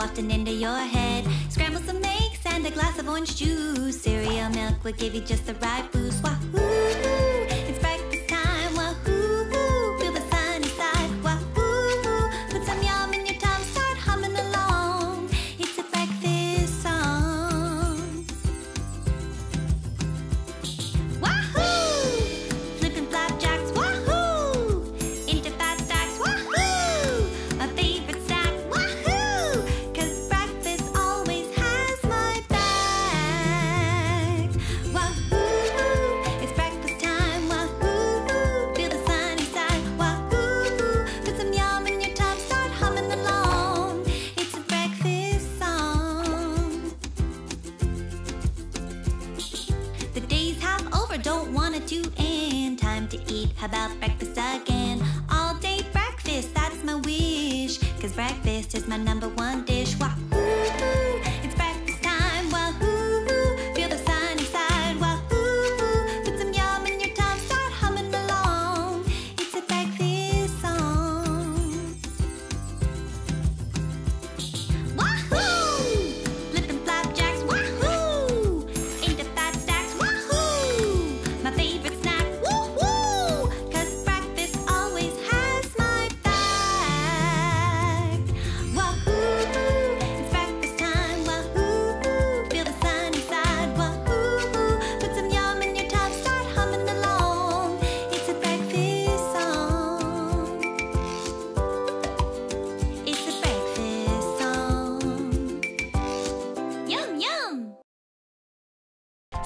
wafting into your head. Scramble some eggs and a glass of orange juice. Cereal milk will give you just the right boost. Wahoo! How about breakfast again? All day breakfast, that's my wish. Cause breakfast is my number one dish. Why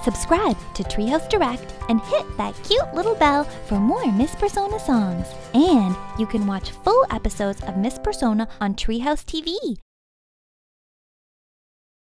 Subscribe to Treehouse Direct and hit that cute little bell for more Miss Persona songs. And you can watch full episodes of Miss Persona on Treehouse TV